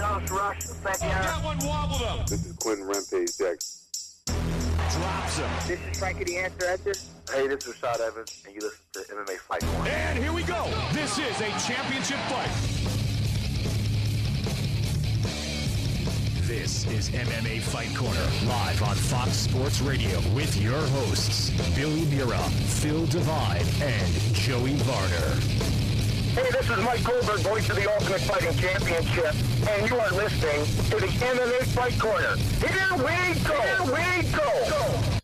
Thomas Rush, backyard. That one wobbled him. This is Quinton Rampage Jackson. Drops him. This is Frankie the Answer Edgar. Hey, this is Rashad Evans, and you listen to MMA Fight Corner. And here we go. This is a championship fight. This is MMA Fight Corner, live on Fox Sports Radio with your hosts, Billy Mura, Phil Devine, and Joey Varner. Hey, this is Mike Goldberg, voice of the Ultimate Fighting Championship, and you are listening to the MMA Fight Corner. Here we go! Here we go!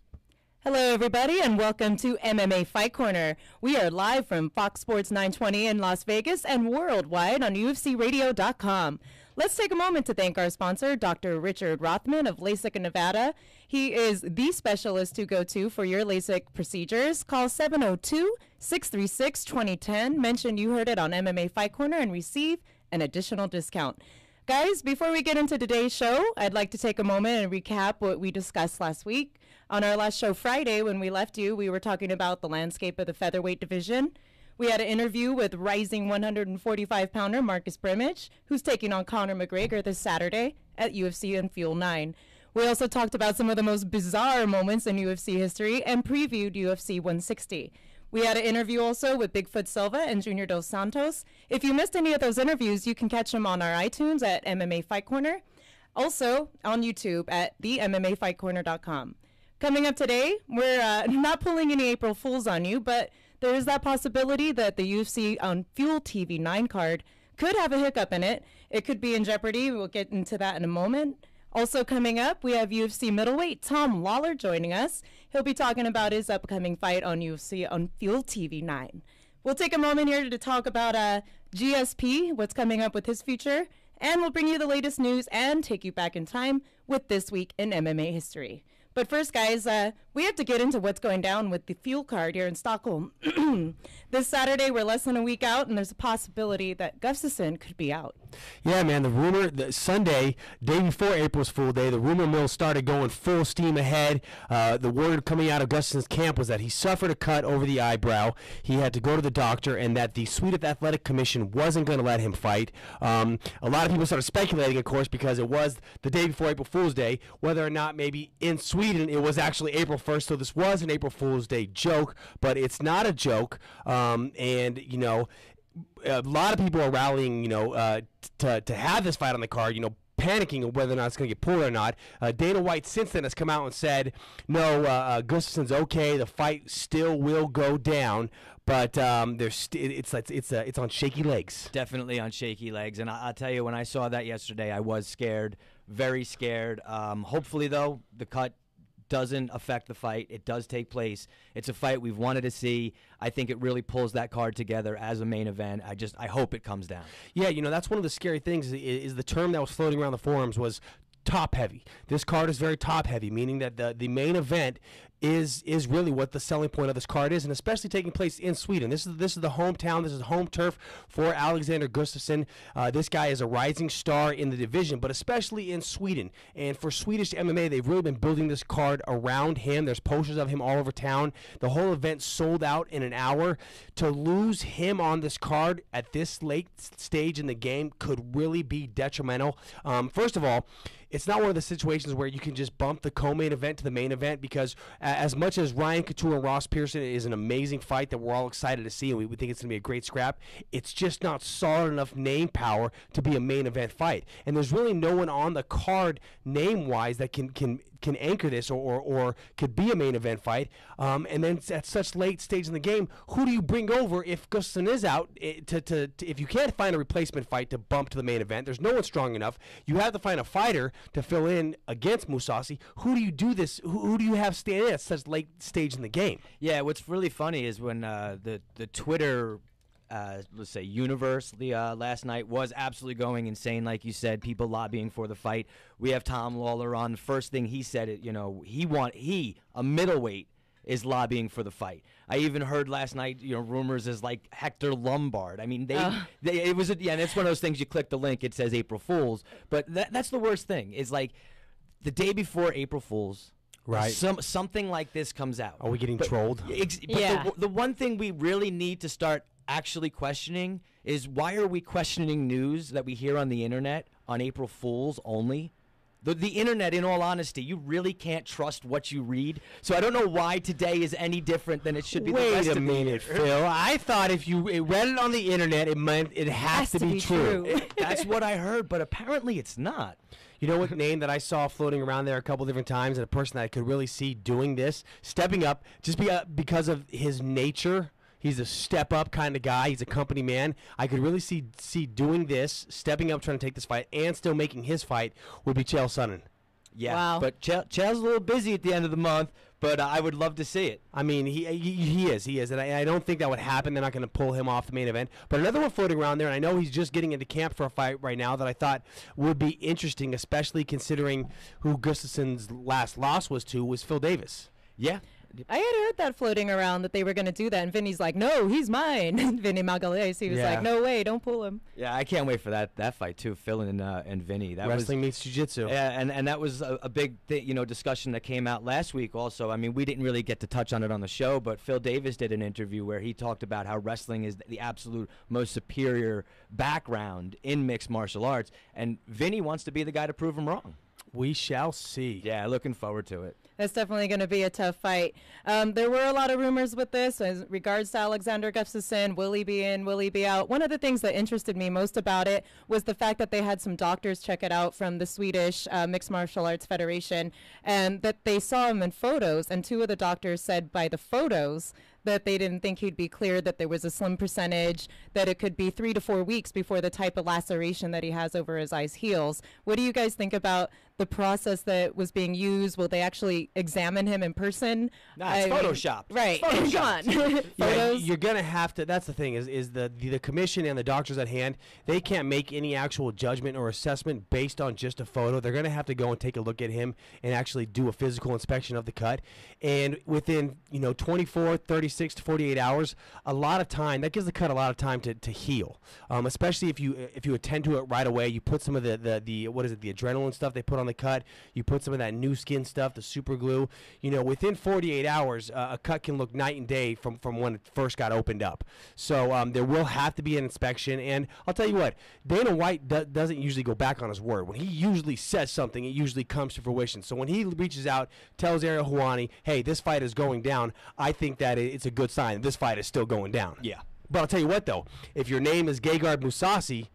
Hello, everybody, and welcome to MMA Fight Corner. We are live from Fox Sports 920 in Las Vegas and worldwide on UFCRadio.com. Let's take a moment to thank our sponsor, Dr. Richard Rothman of LASIK in Nevada. He is the specialist to go to for your LASIK procedures. Call 702 636 2010. Mention you heard it on MMA Fight Corner and receive an additional discount. Guys, before we get into today's show, I'd like to take a moment and recap what we discussed last week. On our last show Friday, when we left you, we were talking about the landscape of the featherweight division. We had an interview with rising 145 pounder Marcus Brimage, who's taking on Conor McGregor this Saturday at UFC and Fuel 9. We also talked about some of the most bizarre moments in UFC history and previewed UFC 160. We had an interview also with Bigfoot Silva and Junior Dos Santos. If you missed any of those interviews, you can catch them on our iTunes at MMA Fight Corner, also on YouTube at themmafightcorner.com. Coming up today, we're uh, not pulling any April Fools on you, but there is that possibility that the UFC on Fuel TV 9 card could have a hiccup in it. It could be in jeopardy. We'll get into that in a moment. Also coming up, we have UFC middleweight Tom Lawlor joining us. He'll be talking about his upcoming fight on UFC on Fuel TV 9. We'll take a moment here to talk about uh, GSP, what's coming up with his future, and we'll bring you the latest news and take you back in time with This Week in MMA History. But first, guys, uh, we have to get into what's going down with the fuel card here in Stockholm. this Saturday, we're less than a week out, and there's a possibility that Gustafsson could be out. Yeah, man. The rumor, the Sunday, day before April's Fool Day, the rumor mill started going full steam ahead. Uh, the word coming out of Gustafsson's camp was that he suffered a cut over the eyebrow. He had to go to the doctor, and that the Swedish Athletic Commission wasn't going to let him fight. Um, a lot of people started speculating, of course, because it was the day before April Fool's Day, whether or not maybe in Sweden it was actually April 1st. So this was an April Fool's Day joke, but it's not a joke. Um, and you know, a lot of people are rallying, you know, uh, to to have this fight on the card. You know, panicking of whether or not it's going to get pulled or not. Uh, Dana White since then has come out and said, no, uh, uh, Gustafsson's okay. The fight still will go down, but um, there's it's it's it's, uh, it's on shaky legs. definitely on shaky legs. And I, I'll tell you, when I saw that yesterday, I was scared, very scared. Um, hopefully, though, the cut doesn't affect the fight. It does take place. It's a fight we've wanted to see. I think it really pulls that card together as a main event. I just I hope it comes down. Yeah, you know that's one of the scary things. Is, the term that was floating around the forums was top heavy. This card is very top heavy, meaning that the the main event is is really what the selling point of this card is, and especially taking place in Sweden. This is this is the hometown. This is home turf for Alexander Gustafsson. Uh, this guy is a rising star in the division, but especially in Sweden. And for Swedish MMA, they've really been building this card around him. There's posters of him all over town. The whole event sold out in an hour. To lose him on this card at this late stage in the game could really be detrimental. Um, first of all, it's not one of the situations where you can just bump the co-main event to the main event because as much as Ryan Couture and Ross Pearson is an amazing fight that we're all excited to see and we, we think it's going to be a great scrap, it's just not solid enough name power to be a main event fight. And there's really no one on the card name-wise that can can can anchor this or, or, or could be a main event fight. Um, and then at such late stage in the game, who do you bring over if Gustafsson is out eh, to, to, to if you can't find a replacement fight to bump to the main event? There's no one strong enough. You have to find a fighter to fill in against Mousasi. Who do you do this? Who, who do you have stand at such late stage in the game? Yeah, what's really funny is when uh, the the Twitter, uh, let's say, universe the uh, last night was absolutely going insane. Like you said, people lobbying for the fight. We have Tom Lawlor on. The first thing he said, it you know, he want he a middleweight is lobbying for the fight. I even heard last night, you know, rumors is like Hector Lombard. I mean, they, they it was a, yeah, and it's one of those things. You click the link, it says April Fools, but that, that's the worst thing. Is like the day before April Fools. Right. Some something like this comes out. Are we getting But- trolled? Ex- but Yeah. the, the one thing we really need to start actually questioning is why are we questioning news that we hear on the internet on April Fools only. The, the internet, in all honesty, you really can't trust what you read. So I don't know why today is any different than it should be. the Wait rest a of the minute, year. Phil. I thought if you it read it on the internet, it meant it has, Has to be true. That's what I heard, but apparently it's not. You know what name that I saw floating around there a couple different times, and a person that I could really see doing this, stepping up, just be, uh, because of his nature. He's a step up kind of guy. He's a company man. I could really see see doing this, stepping up, trying to take this fight, and still making his fight would be Chael Sonnen. Yeah, Wow. but Ch- Chael's a little busy at the end of the month, but uh, I would love to see it. I mean, he he, he is, he is, and I, I don't think that would happen. They're not going to pull him off the main event. But another one floating around there, and I know he's just getting into camp for a fight right now that I thought would be interesting, especially considering who Gustafsson's last loss was to was Phil Davis. Yeah. I had heard that floating around that they were going to do that, and Vinny's like, "No, he's mine." Vinny Magalhaes, he was Yeah. like, "No way, don't pull him." Yeah, I can't wait for that that fight too, Phil and uh, and Vinny. That Wrestling was meets jiu-jitsu. yeah, and and that was a, a big thi- you know discussion that came out last week. Also, I mean, we didn't really get to touch on it on the show, but Phil Davis did an interview where he talked about how wrestling is the absolute most superior background in mixed martial arts, and Vinny wants to be the guy to prove him wrong. We shall see. Yeah, looking forward to it. That's definitely going to be a tough fight. Um, there were a lot of rumors with this as regards to Alexander Gustafsson. Will he be in? Will he be out? One of the things that interested me most about it was the fact that they had some doctors check it out from the Swedish uh, Mixed Martial Arts Federation and that they saw him in photos. And two of the doctors said by the photos that they didn't think he'd be cleared, that there was a slim percentage, that it could be three to four weeks before the type of laceration that he has over his eyes heals. What do you guys think about the process that was being used? Will they actually examine him in person? Nah, it's mean- right. It's on. Yeah, you're gonna have to. That's the thing is is the, the the commission and the doctors at hand. They can't make any actual judgment or assessment based on just a photo. They're gonna have to go and take a look at him and actually do a physical inspection of the cut. And within you know 24, 36 to 48 hours, a lot of time that gives the cut a lot of time to, to heal. Um, especially if you if you attend to it right away. You put some of the, the the what is it the adrenaline stuff they put on the cut. You put some of that new skin stuff, the super glue. You know within 48 hours, uh, a cut can look night and day from from when it first got opened up. So um, there will have to be an inspection. And I'll tell you what, Dana White do- doesn't usually go back on his word. When he usually says something, it usually comes to fruition. So when he reaches out, tells Ariel Helwani, "Hey, this fight is going down," I think that it's a good sign. This fight is still going down. Yeah. But I'll tell you what, though, if your name is Gegard Mousasi.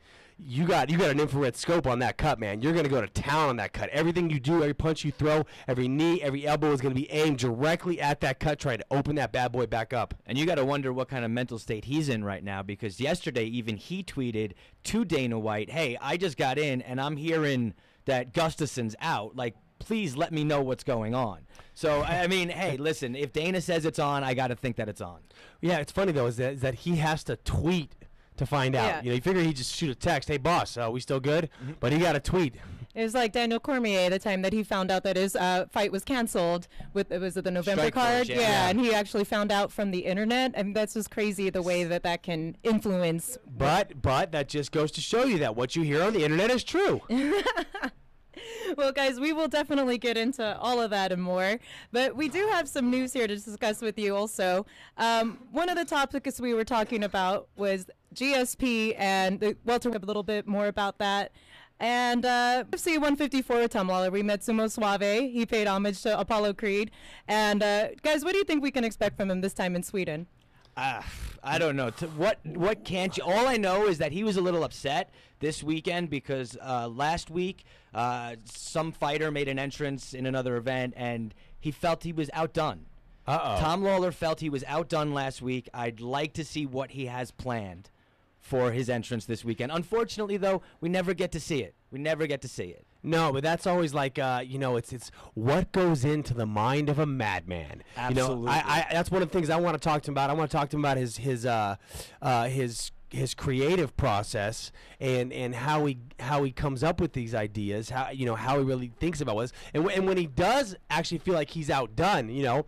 You got you got an infrared scope on that cut, man. You're gonna go to town on that cut. Everything you do, every punch you throw, every knee, every elbow is gonna be aimed directly at that cut, trying to open that bad boy back up. And you got to wonder what kind of mental state he's in right now because yesterday even he tweeted to Dana White, "Hey, I just got in and I'm hearing that Gustafsson's out. Like, please let me know what's going on." So, I mean, hey, listen, if Dana says it's on, I got to think that it's on. Yeah, it's funny though is that, is that he has to tweet to find out. Yeah. You know, you figure he'd just shoot a text, "Hey boss, uh, we still good?" But he got a tweet. It was like Daniel Cormier the time that he found out that his uh, fight was canceled with it was it the November Strike card, Force, yeah. Yeah. and he actually found out from the internet, I and that's just crazy the way that that can influence. But but that just goes to show you that what you hear on the internet is true. Well, guys, we will definitely get into all of that and more, but we do have some news here to discuss with you also. Um, one of the topics we were talking about was GSP and the, Walter. A little bit more about that. And uh, UFC 154 Tom Lawlor, we met Sumo Suave. He paid homage to Apollo Creed. And uh, guys, what do you think we can expect from him this time in Sweden? Uh, I don't know. To what what can't you? All I know is that he was a little upset this weekend because uh, last week uh, some fighter made an entrance in another event and he felt he was outdone. Uh-oh. Tom Lawlor felt he was outdone last week. I'd like to see what he has planned for his entrance this weekend. Unfortunately, though, we never get to see it. We never get to see it. No, but that's always like uh, you know, it's it's what goes into the mind of a madman. You know, Absolutely. I, I that's one of the things I want to talk to him about. I want to talk to him about his his uh, uh, his his creative process and and how he how he comes up with these ideas. How you know how he really thinks about this, and w- and when he does actually feel like he's outdone, you know.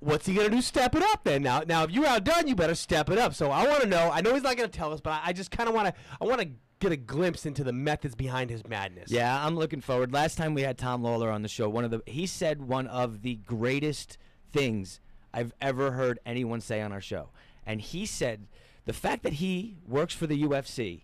What's he gonna do? Step it up then. Now, now, if you're outdone, you better step it up. So I want to know. I know he's not gonna tell us, but I, I just kind of want to. I want to get a glimpse into the methods behind his madness. Yeah, I'm looking forward. Last time we had Tom Lawlor on the show, one of the he said one of the greatest things I've ever heard anyone say on our show. And he said the fact that he works for the UFC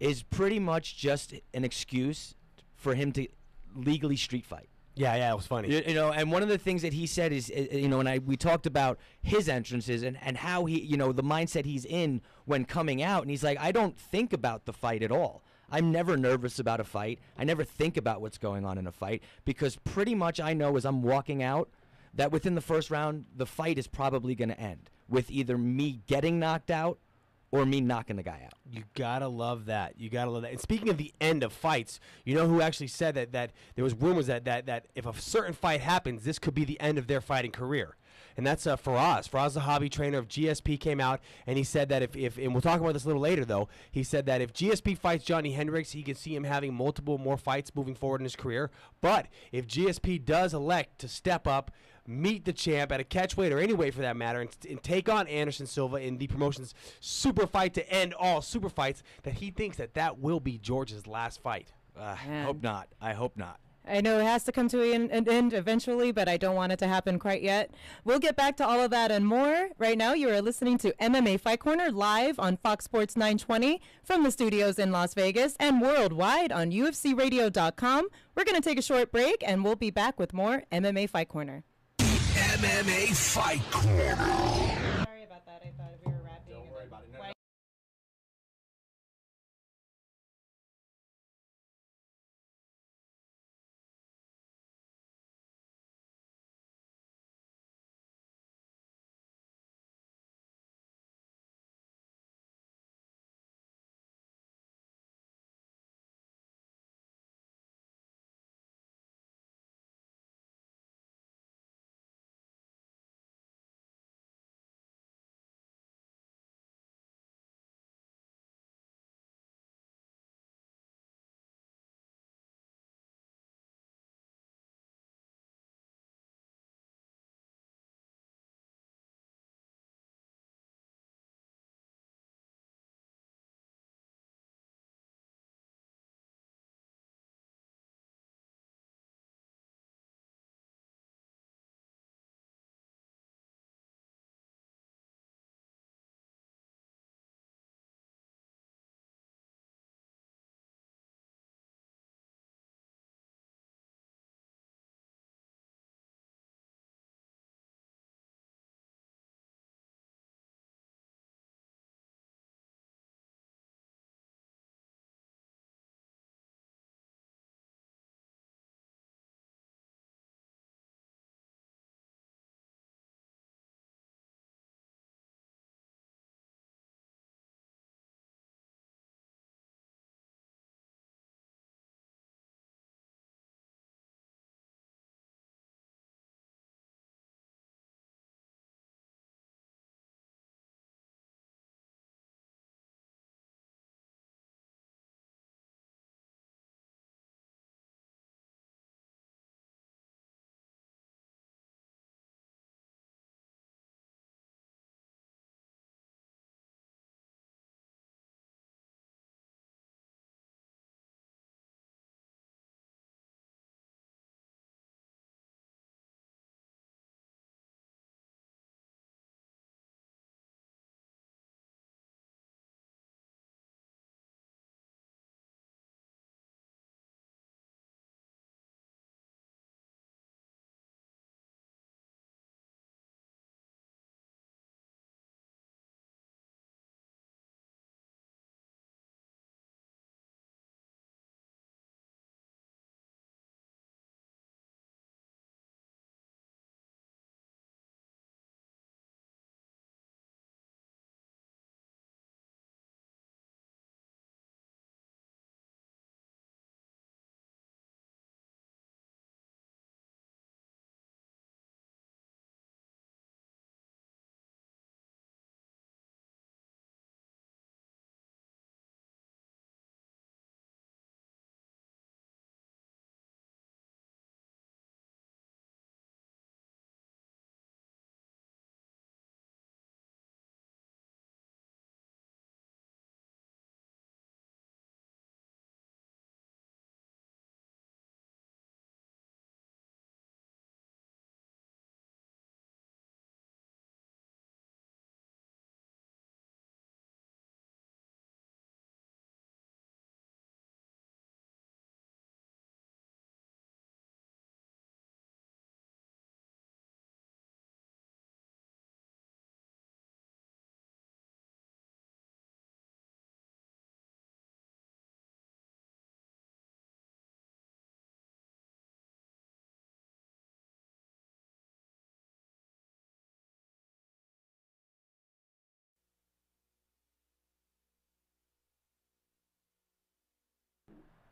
is pretty much just an excuse for him to legally street fight. Yeah, yeah, it was funny. You, you know, and one of the things that he said is, you know, and I we talked about his entrances and, and how he, you know, the mindset he's in when coming out, and he's like, I don't think about the fight at all. I'm never nervous about a fight. I never think about what's going on in a fight because pretty much I know as I'm walking out that within the first round, the fight is probably going to end with either me getting knocked out or me knocking the guy out. You gotta love that. You gotta love that. And speaking of the end of fights, you know who actually said that that there was rumors that that that if a certain fight happens, this could be the end of their fighting career. And that's uh, Firas. Firas, the hobby trainer of GSP, came out and he said that if, if, and we'll talk about this a little later though, he said that if GSP fights Johnny Hendricks, he can see him having multiple more fights moving forward in his career. But if GSP does elect to step up, meet the champ at a catchweight or any weight for that matter, and, and take on Anderson Silva in the promotion's super fight to end all super fights, that he thinks that that will be George's last fight. Uh, I hope not. I hope not. I know it has to come to an, an end eventually, but I don't want it to happen quite yet. We'll get back to all of that and more. Right now, you are listening to MMA Fight Corner live on Fox Sports 920 from the studios in Las Vegas and worldwide on UFCRadio.com. We're going to take a short break and we'll be back with more MMA Fight Corner. MMA Fight Corner. Sorry about that. I thought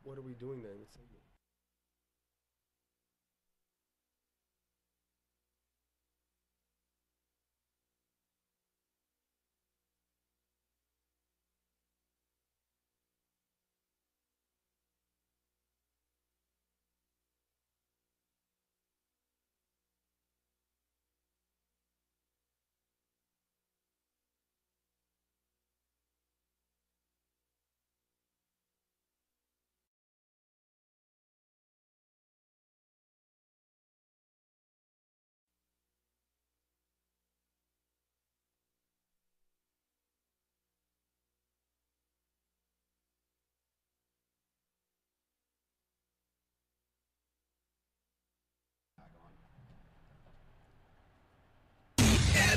What are we doing then?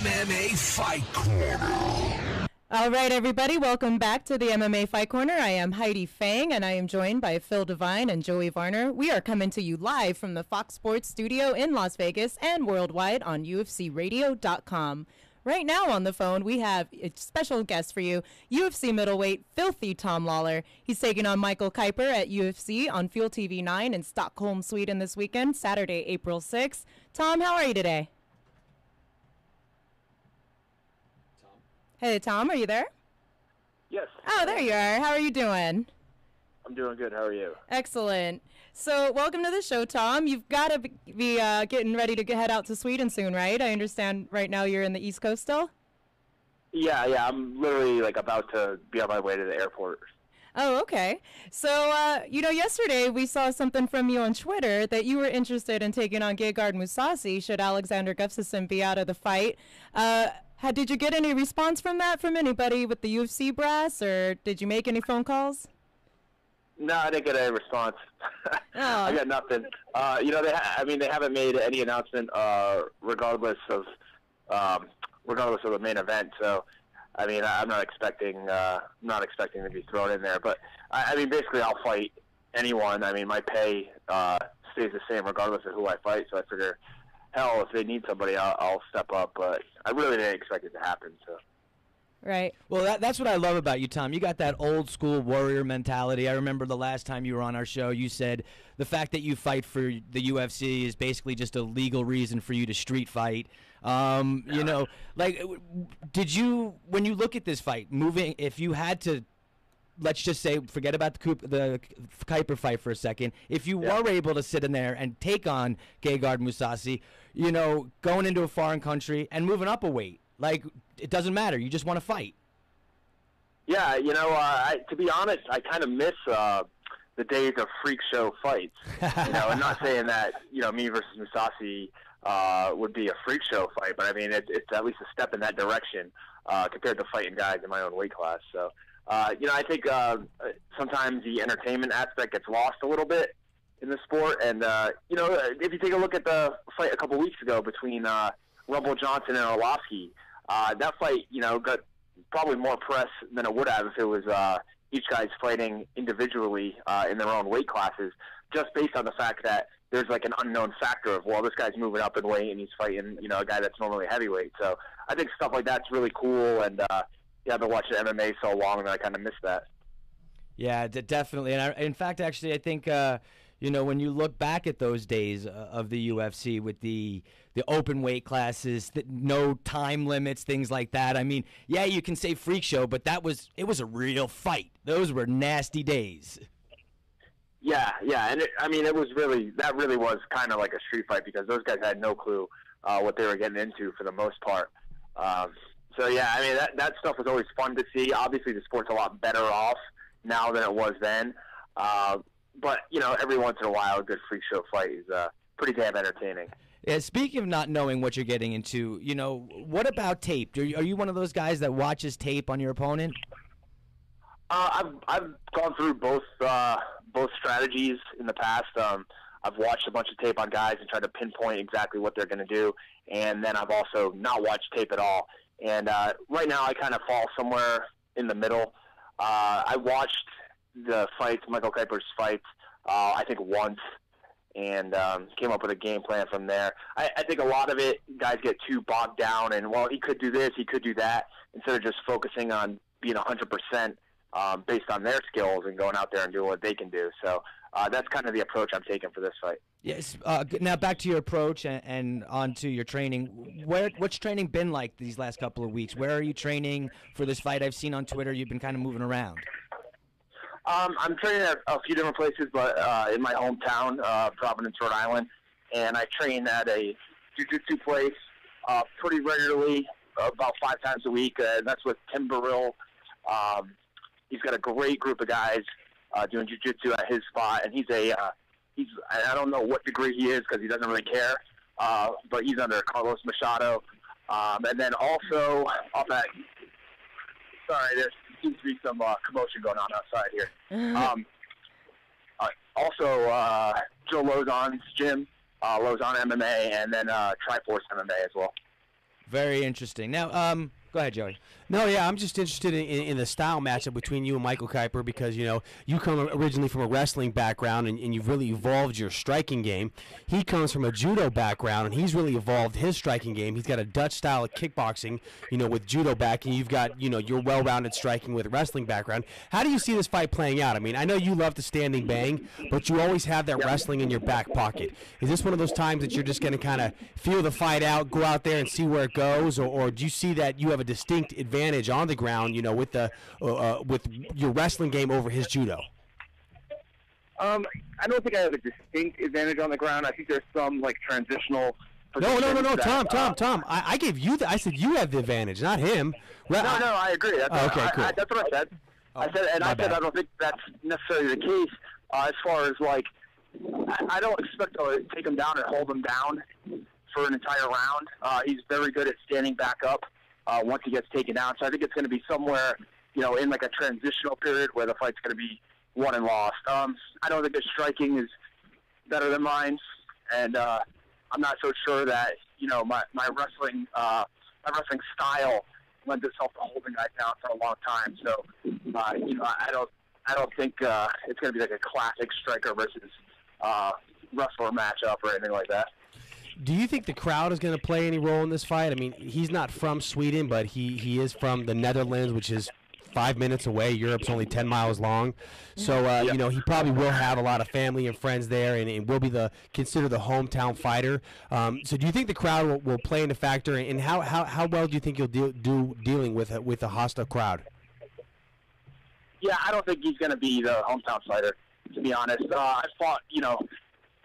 MMA Fight Corner. All right, everybody, welcome back to the MMA Fight Corner. I am Heidi Fang, and I am joined by Phil Devine and Joey Varner. We are coming to you live from the Fox Sports studio in Las Vegas and worldwide on UFCRadio.com. Right now on the phone, we have a special guest for you, UFC middleweight Filthy Tom Lawlor. He's taking on Michael Kuiper at UFC on Fuel TV 9 in Stockholm, Sweden this weekend, Saturday, April 6th. Tom, how are you today? Hey, Tom, are you there? Yes. Oh, there you are. How are you doing? I'm doing good. How are you? Excellent. So, welcome to the show, Tom. You've got to be uh, getting ready to head out to Sweden soon, right? I understand right now you're in the East Coast still? Yeah, yeah. I'm literally like about to be on my way to the airport. Oh, okay. So, uh, you know, yesterday we saw something from you on Twitter that you were interested in taking on Gegard Mousasi should Alexander Gustafsson be out of the fight. Uh, had, did you get any response from that from anybody with the UFC brass, or did you make any phone calls? No, I didn't get any response. Oh. I got nothing. Uh, you know, they ha- I mean, they haven't made any announcement, uh, regardless of, um, regardless of the main event. So, I mean, I- I'm not expecting, uh, not expecting to be thrown in there. But I, I mean, basically, I'll fight anyone. I mean, my pay uh, stays the same regardless of who I fight. So I figure, hell, if they need somebody, I'll, I'll step up. But I really didn't expect it to happen. So. Right. Well, that, that's what I love about you, Tom. You got that old school warrior mentality. I remember the last time you were on our show, you said the fact that you fight for the UFC is basically just a legal reason for you to street fight. Um, you know, like, did you, when you look at this fight, moving, if you had to, let's just say, forget about the Coop, the Kuiper fight for a second. If you Yeah. were able to sit in there and take on Gegard Mousasi, you know, going into a foreign country and moving up a weight, like, it doesn't matter. You just want to fight. Yeah, you know, uh, I, to be honest, I kind of miss uh, the days of freak show fights. you know, I'm not saying that you know me versus Mousasi uh, would be a freak show fight, but I mean it, it's at least a step in that direction uh, compared to fighting guys in my own weight class. So, uh, you know, I think uh, sometimes the entertainment aspect gets lost a little bit in the sport. And uh, you know, if you take a look at the fight a couple weeks ago between uh, Rumble Johnson and Arlovski, uh, that fight, you know, got probably more press than it would have if it was uh, each guy's fighting individually uh, in their own weight classes, just based on the fact that there's like an unknown factor of well, this guy's moving up in weight and he's fighting, you know, a guy that's normally heavyweight. So I think stuff like that's really cool. And uh, yeah, I've been watching MMA so long that I kind of missed that. Yeah, d- definitely. And I, in fact, actually, I think uh, you know when you look back at those days uh, of the UFC with the the open weight classes, the, no time limits, things like that. I mean, yeah, you can say freak show, but that was it was a real fight. Those were nasty days. Yeah, yeah, and it, I mean, it was really that really was kind of like a street fight because those guys had no clue uh, what they were getting into for the most part. Um, so yeah, I mean that that stuff was always fun to see. Obviously, the sport's a lot better off now than it was then. Uh, but you know, every once in a while, a good freak show fight is uh, pretty damn entertaining. Yeah, speaking of not knowing what you're getting into, you know, what about tape? Are you, are you one of those guys that watches tape on your opponent? Uh, I've I've gone through both uh, both strategies in the past. Um, I've watched a bunch of tape on guys and tried to pinpoint exactly what they're going to do, and then I've also not watched tape at all. And uh, right now, I kind of fall somewhere in the middle. Uh, I watched the fights, Michael Kuiper's fights, uh, I think once, and um, came up with a game plan from there. I, I think a lot of it, guys get too bogged down, and well, he could do this, he could do that, instead of just focusing on being 100% um, based on their skills and going out there and doing what they can do. So uh, that's kind of the approach I'm taking for this fight. Yes. Uh, now back to your approach and, and on to your training. Where what's training been like these last couple of weeks? Where are you training for this fight? I've seen on Twitter you've been kind of moving around. Um, I'm training at a few different places, but uh, in my hometown, uh, Providence, Rhode Island, and I train at a jiu-jitsu place uh, pretty regularly, about five times a week. Uh, and that's with Tim Burrill. Um, he's got a great group of guys uh, doing jiu-jitsu at his spot, and he's a uh, he's I I don't know what degree he is because he doesn't really care, uh, but he's under Carlos Machado, um, and then also up at sorry, there seems to be some uh, commotion going on outside here. Um, uh, also, uh, Joe Lauzon's gym, uh, Lozon MMA, and then uh, Triforce MMA as well. Very interesting. Now, um, go ahead, Joey. No, yeah, I'm just interested in, in, in the style matchup between you and Michael Kuiper because you know you come originally from a wrestling background and, and you've really evolved your striking game. He comes from a judo background and he's really evolved his striking game. He's got a Dutch style of kickboxing, you know, with judo backing. You've got you know your well-rounded striking with wrestling background. How do you see this fight playing out? I mean, I know you love the standing bang, but you always have that wrestling in your back pocket. Is this one of those times that you're just going to kind of feel the fight out, go out there and see where it goes, or, or do you see that you have a distinct advantage on the ground, you know, with the uh, uh, with your wrestling game over his judo? Um, I don't think I have a distinct advantage on the ground. I think there's some like transitional. No, no, no, no, positions Tom, that, Tom, uh, Tom. I, I gave you. The, I said you have the advantage, not him. Re- No, no, I agree. That's, Oh, okay, I, cool. I, that's what I said. I said, and I said bad. I don't think that's necessarily the case. Uh, as far as like, I, don't expect to take him down and hold him down for an entire round. Uh, he's very good at standing back up uh, once he gets taken down. So I think it's going to be somewhere, you know, in like a transitional period where the fight's going to be won and lost. Um, I don't think his striking is better than mine, and uh, I'm not so sure that you know my my wrestling uh, my wrestling style lends itself to holding guys down for a long time. So uh, you know I don't I don't think uh, it's going to be like a classic striker versus uh, wrestler matchup or anything like that. Do you think the crowd is going to play any role in this fight? I mean, he's not from Sweden, but he, he is from the Netherlands, which is five minutes away. Europe's only 10 miles long. So, uh, you know, he probably will have a lot of family and friends there and, and will be the considered the hometown fighter. Um, so do you think the crowd will, will play into factor? And how, how, how well do you think you'll deal, do dealing with a, with a hostile crowd? Yeah, I don't think he's going to be the hometown fighter. To be honest, uh, I fought, you know,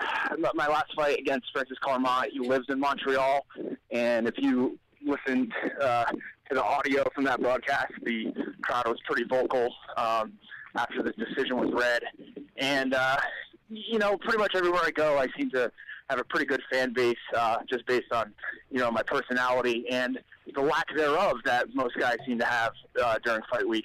my- last fight against Francis Carmont. He lives in Montreal, and if you listened uh, to the audio from that broadcast, the crowd was pretty vocal um, after the decision was read. And uh, you know, pretty much everywhere I go, I seem to have a pretty good fan base, uh, just based on you know my personality and the lack thereof that most guys seem to have uh, during fight week.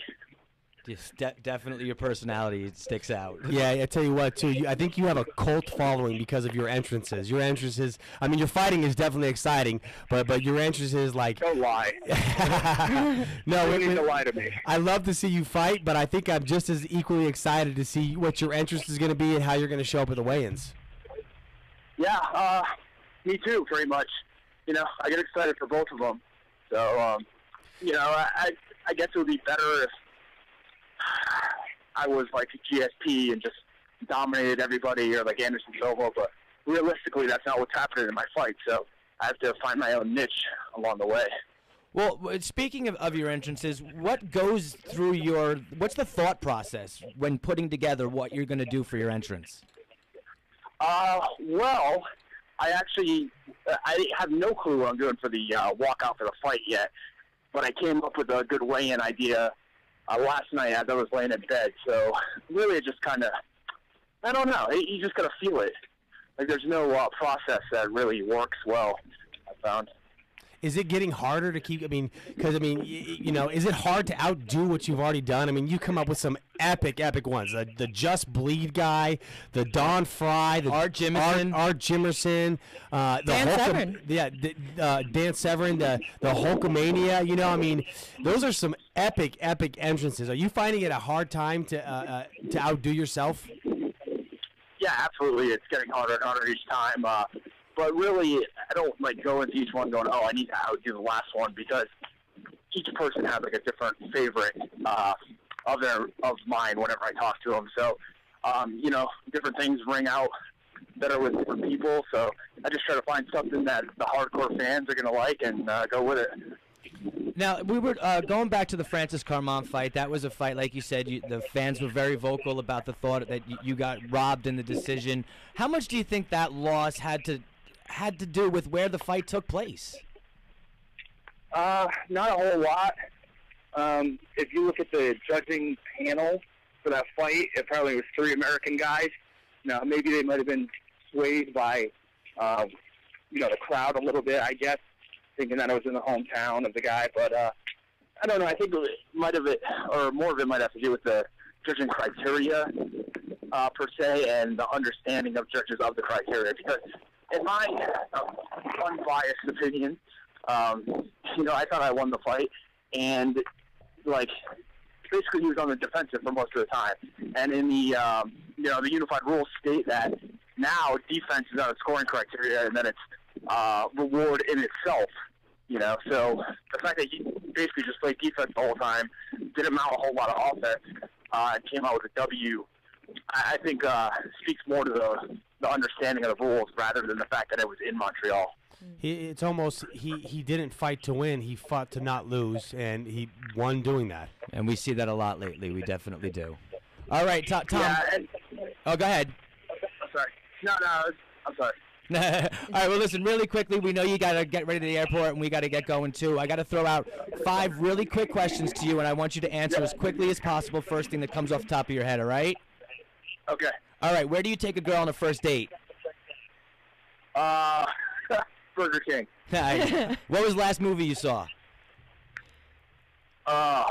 Yes, de- definitely your personality sticks out. Yeah, I tell you what, too. You, I think you have a cult following because of your entrances. Your entrances. I mean, your fighting is definitely exciting, but but your entrances, is like, Don't lie. no, You need to lie to me. I love to see you fight, but I think I'm just as equally excited to see what your entrance is going to be and how you're going to show up at the weigh-ins. Yeah, uh, me too, pretty much. You know, I get excited for both of them. So, um, you know, I, I I guess it would be better if I was like GSP and just dominated everybody or like Anderson Silva, but realistically, that's not what's happening in my fight. So I have to find my own niche along the way. Well, speaking of, of your entrances, what goes through your what's the thought process when putting together what you're going to do for your entrance? Uh, well, I actually I have no clue what I'm doing for the uh, walkout for the fight yet, but I came up with a good weigh-in idea uh, last night as I was laying in bed. So really, it just kind of I don't know. You you just gotta feel it. Like there's no uh, process that really works well. I found. Is it getting harder to keep? I mean, because I mean, y- y- you know, is it hard to outdo what you've already done? I mean, you come up with some epic, epic ones. The, the Just Bleed guy, the Don Frye, the Art Jimerson. Art, Art Jimerson, uh, the Dan Hulk- Severn. yeah, the, uh, Dan Severn, the the Hulkamania. You know, I mean, those are some epic, epic entrances. Are you finding it a hard time to uh, uh, to outdo yourself? Yeah, absolutely. It's getting harder and harder each time. Uh, but really, I don't like go into each one going, "Oh, I need to outdo the last one," because each person has like a different favorite uh, of their of mine whenever I talk to them. So, um, you know, different things ring out better with different people. So I just try to find something that the hardcore fans are going to like and uh, go with it. Now we were uh, going back to the Francis Carmont fight. That was a fight, like you said, you, the fans were very vocal about the thought that you, you got robbed in the decision. How much do you think that loss had to had to do with where the fight took place? Uh, not a whole lot. Um, if you look at the judging panel for that fight, it probably was three American guys. Now, maybe they might have been swayed by, um, you know, the crowd a little bit, I guess, thinking that it was in the hometown of the guy. But uh, I don't know. I think it might have it, or more of it might have to do with the judging criteria uh, per se, and the understanding of judges of the criteria. Because, in my uh, unbiased opinion, um, you know, I thought I won the fight, and like basically he was on the defensive for most of the time. And in the um, you know the unified rules state that now defense is not a scoring criteria, and then it's uh, reward in itself. You know, so the fact that he basically just played defense the whole time, didn't mount a whole lot of offense, uh, and came out with a W, I I think uh, speaks more to the, the understanding of the rules rather than the fact that it was in Montreal. He, it's almost he, he didn't fight to win. He fought to not lose, and he won doing that. And we see that a lot lately. We definitely do. All right, Tom. Tom Yeah, and, oh, go ahead. I'm sorry. No, no, I'm sorry. All right, well, listen, really quickly, we know you got to get ready to the airport and we got to get going too. I got to throw out five really quick questions to you, and I want you to answer as quickly as possible. First thing that comes off the top of your head, all right? Okay. All right, where do you take a girl on a first date? Uh, Burger King. what was the last movie you saw? Uh,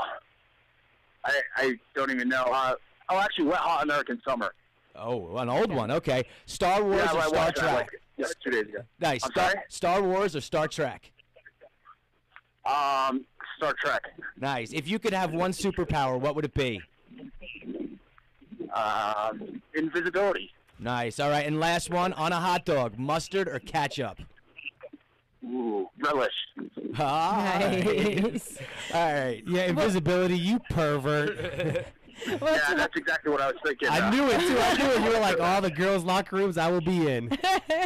I I don't even know. Uh, oh, actually, Wet Hot American Summer. Oh, an old one. Okay. Star Wars Yeah, or I Star Trek? like yeah, two days ago. nice. Star? Star Wars or Star Trek? Um, Star Trek. Nice. If you could have one superpower, what would it be? Um, invisibility. Nice. All right. And last one on a hot dog, mustard or ketchup? Ooh, relish. Nice. All right. Yeah, invisibility, you pervert. Well, Yeah, that's exactly what I was thinking. I uh, knew it too. I knew it. You were like, all the girls' locker rooms, I will be in.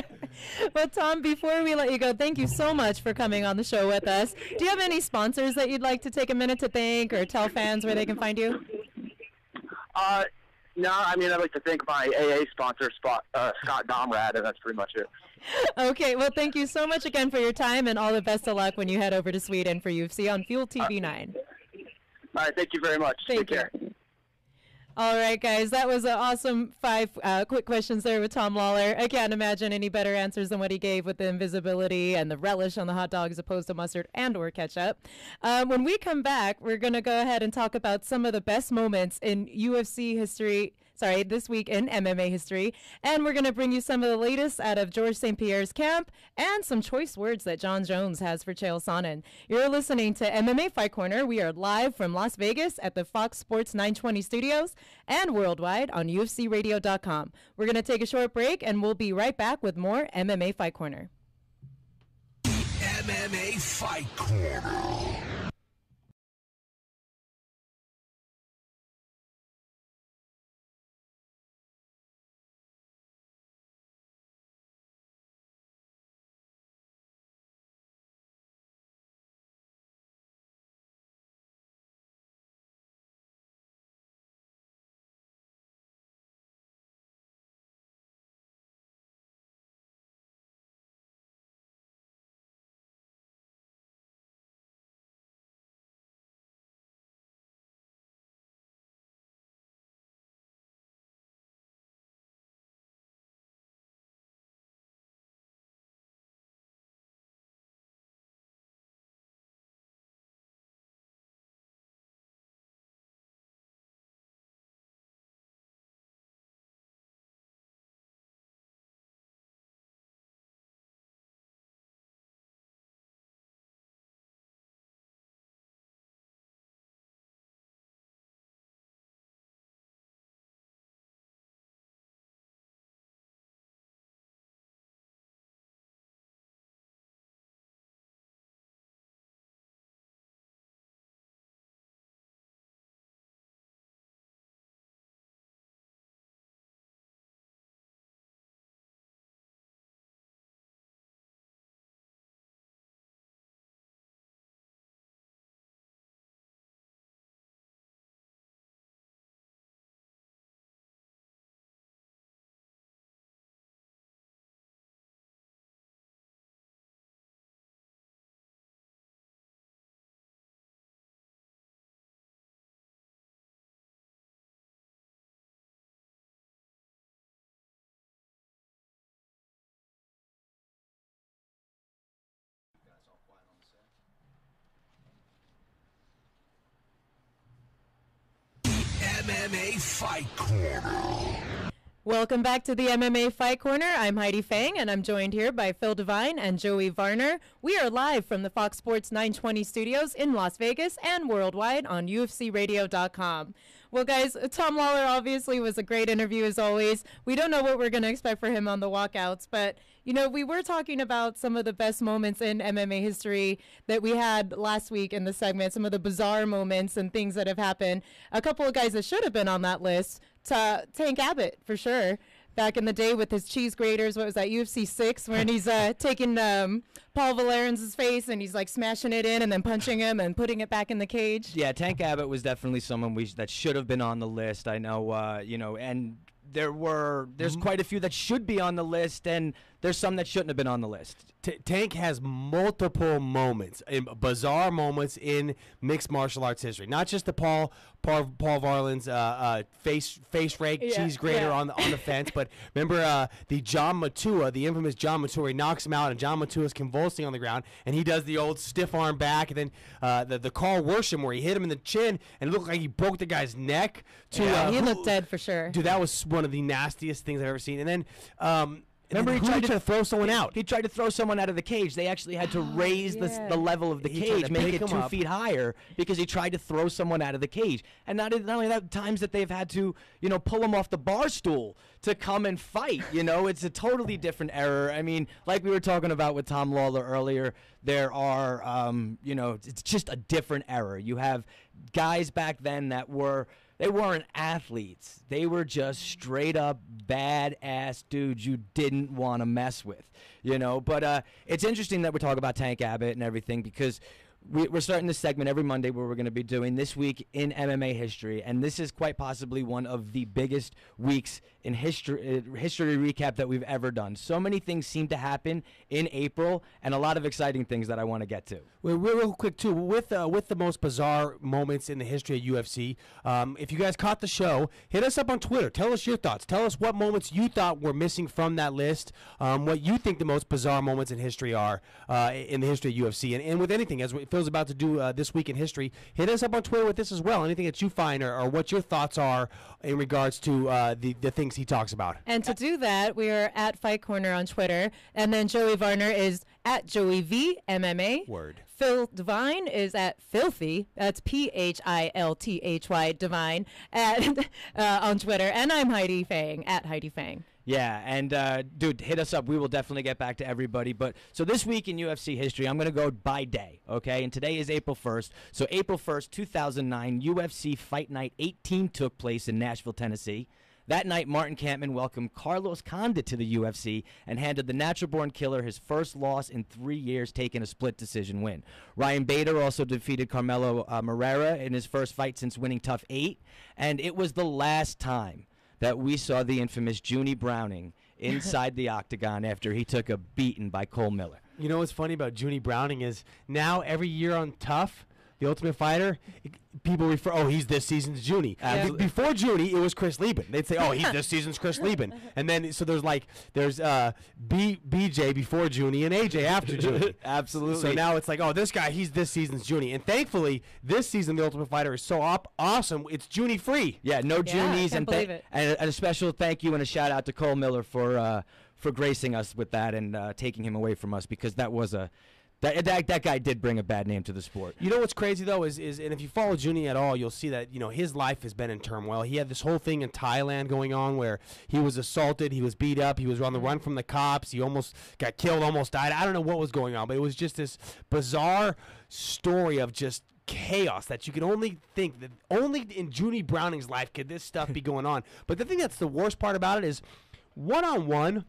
well, Tom, before we let you go, thank you so much for coming on the show with us. Do you have any sponsors that you'd like to take a minute to thank or tell fans where they can find you? Uh, no, I mean I'd like to thank my AA sponsor, Spot, uh, Scott Domrad, and that's pretty much it. Okay, well, thank you so much again for your time and all the best of luck when you head over to Sweden for UFC on Fuel TV 9. All right, thank you very much. Thank Take care. All right, guys, that was an awesome five uh, quick questions there with Tom Lawlor. I can't imagine any better answers than what he gave with the invisibility and the relish on the hot dog as opposed to mustard and or ketchup. Um, when we come back, we're going to go ahead and talk about some of the best moments in UFC history. Sorry, this week in MMA history. And we're going to bring you some of the latest out of George St. Pierre's camp and some choice words that Jon Jones has for Chael Sonnen. You're listening to MMA Fight Corner. We are live from Las Vegas at the Fox Sports 920 studios and worldwide on UFCRadio.com. We're going to take a short break and we'll be right back with more MMA Fight Corner. MMA Fight Corner. MMA Fight Corner. Welcome back to the MMA Fight Corner. I'm Heidi Fang, and I'm joined here by Phil Devine and Joey Varner. We are live from the Fox Sports 920 studios in Las Vegas and worldwide on UFCRadio.com. Well, guys, Tom Lawlor obviously was a great interview as always. We don't know what we're going to expect for him on the walkouts, but you know, we were talking about some of the best moments in MMA history that we had last week in the segment, some of the bizarre moments and things that have happened. A couple of guys that should have been on that list, Ta- Tank Abbott for sure. Back in the day with his cheese graters, what was that, UFC 6, when he's uh, taking um, Paul Varelans' face and he's like smashing it in and then punching him and putting it back in the cage. Yeah, Tank Abbott was definitely someone we that should have been on the list. I know, uh, you know, and there were there's quite a few that should be on the list, and there's some that shouldn't have been on the list. T- Tank has multiple moments, bizarre moments in mixed martial arts history. Not just the Paul Paul, Paul Varelans' uh, uh, face face rake Yeah, cheese grater yeah. on the on the fence, but remember uh, the John Matua, the infamous John Matua. He knocks him out, and John Matua is convulsing on the ground, and he does the old stiff arm back, and then uh, the the Carl Worsham where he hit him in the chin, and it looked like he broke the guy's neck. To Yeah, uh, he who- looked dead for sure. Dude, that was one of the nastiest things I've ever seen. And then. Um, Remember, he tried did to throw someone he- out. He tried to throw someone out of the cage. They actually had to raise the, yeah. the level of the He cage, make it two up. feet higher because he tried to throw someone out of the cage. And not, not only that, times that they've had to, you know, pull him off the bar stool to come and fight. You know, it's a totally different error. I mean, like we were talking about with Tom Lawlor earlier, there are, um, you know, it's just a different error. You have guys back then that were they weren't athletes. They were just straight up badass dudes you didn't want to mess with, you know. But uh, it's interesting that we're talking about Tank Abbott and everything because we, we're starting this segment every Monday where we're going to be doing this week in MMA history, and this is quite possibly one of the biggest weeks in history uh, history recap that we've ever done. So many things seem to happen in April, and a lot of exciting things that I want to get to. Well, real, quick too, with uh, with the most bizarre moments in the history of UFC. Um, if you guys caught the show, hit us up on Twitter. Tell us your thoughts. Tell us what moments you thought were missing from that list. Um, what you think the most bizarre moments in history are uh, in the history of UFC, and, and with anything as Phil's about to do uh, this week in history, hit us up on Twitter with this as well. Anything that you find or, or what your thoughts are in regards to uh, the the things he talks about. And to do that, we are at Fight Corner on Twitter, and then Joey Varner is at Joey V MMA. Word. Phil Divine is at Filthy. That's P H I L T H Y Divine at uh, on Twitter, and I'm Heidi Fang at Heidi Fang. Yeah, and uh, dude, hit us up. We will definitely get back to everybody. But so this week in UFC history, I'm going to go by day, okay? And today is April 1st. So April 1st, 2009, UFC Fight Night 18 took place in Nashville, Tennessee. That night, Martin Kampmann welcomed Carlos Condit to the UFC and handed the natural born killer his first loss in three years, taking a split decision win. Ryan Bader also defeated Carmelo uh, Marrero in his first fight since winning TUF 8, and it was the last time that we saw the infamous Junie Browning inside the octagon after he took a beating by Cole Miller. You know what's funny about Junie Browning is now every year on TUF, the Ultimate Fighter, it- people refer, oh, he's this season's Junie. Yeah. Before Junie, it was Chris Leben. They'd say, oh, he's this season's Chris Leben. And then, so there's like, there's uh, B, BJ before Junie and AJ after Junie. Absolutely. So now it's like, oh, this guy, he's this season's Junie. And thankfully, this season, the Ultimate Fighter is so op- awesome, it's Junie free. Yeah, no Yeah, I Junies, can't and, believe it. and a, and a special thank you and a shout out to Cole Miller for uh, for gracing us with that and uh, taking him away from us because that was a that, that that guy did bring a bad name to the sport. You know what's crazy though is is and if you follow Junie at all, you'll see that you know his life has been in turmoil. He had this whole thing in Thailand going on where he was assaulted, he was beat up, he was on the run from the cops, he almost got killed, almost died. I don't know what was going on, but it was just this bizarre story of just chaos that you can only think that only in Junie Browning's life could this stuff be going on. But the thing that's the worst part about it is one on one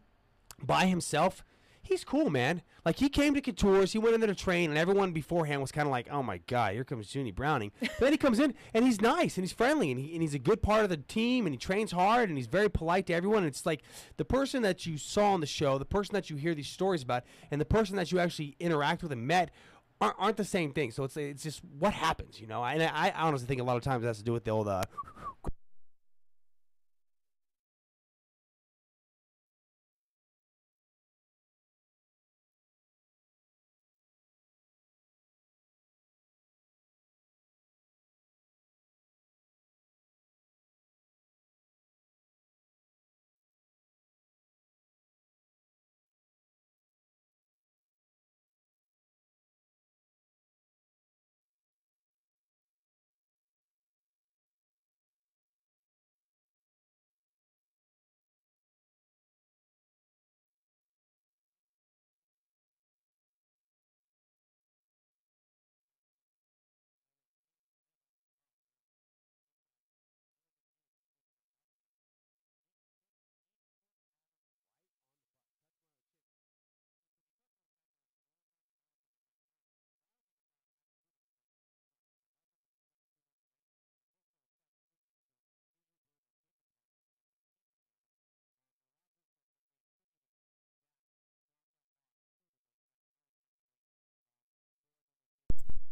by himself, he's cool, man. Like he came to Coutures, he went in there to train, and everyone beforehand was kind of like, "Oh my god, here comes Junie Browning." But then he comes in and he's nice and he's friendly and, he, and he's a good part of the team and he trains hard and he's very polite to everyone. And it's like the person that you saw on the show, the person that you hear these stories about, and the person that you actually interact with and met. Aren't, aren't the same thing, so it's it's just what happens, you know. And I, I honestly think a lot of times it has to do with the old uh,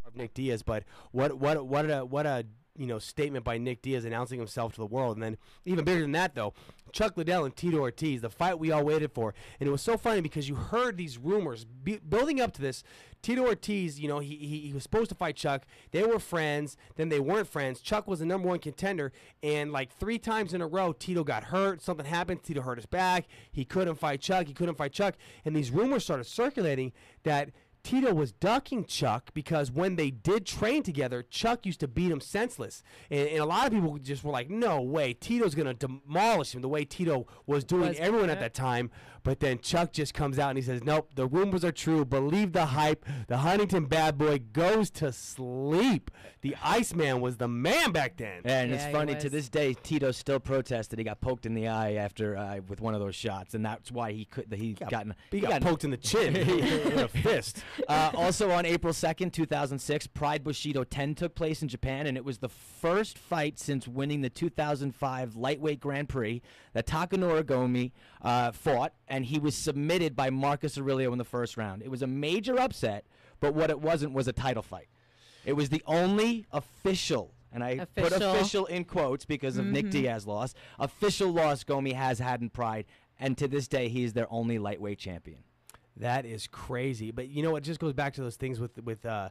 of Nick Diaz, but what what what a what a you know statement by Nick Diaz announcing himself to the world, and then even bigger than that though, Chuck Liddell and Tito Ortiz, the fight we all waited for, and it was so funny because you heard these rumors be, building up to this. Tito Ortiz, you know, he, he he was supposed to fight Chuck. They were friends, then they weren't friends. Chuck was the number one contender, and like three times in a row, Tito got hurt. Something happened. Tito hurt his back. He couldn't fight Chuck. He couldn't fight Chuck, and these rumors started circulating that. Tito was ducking Chuck because when they did train together, Chuck used to beat him senseless. And, and a lot of people just were like, no way, Tito's going to demolish him the way Tito was doing Was everyone at that time. But then Chuck just comes out and he says, nope, the rumors are true. Believe the hype. The Huntington bad boy goes to sleep. The Iceman was the man back then. And it's Yeah, he funny to this day, Tito still protested. He got poked in the eye after uh, with one of those shots, and that's why he could. He Got- gotten he got poked in the chin with a fist. uh, also on April 2nd, 2006, Pride Bushido 10 took place in Japan, and it was the first fight since winning the 2005 Lightweight Grand Prix that Takanori Gomi uh, fought, and he was submitted by Marcus Aurelio in the first round. It was a major upset, but what it wasn't was a title fight. It was the only official, and I put Official. official in quotes because of Nick Diaz loss, official loss Gomi has had in Pride, and to this day, he is their only lightweight champion. That is crazy. But you know what? It just goes back to those things with with uh,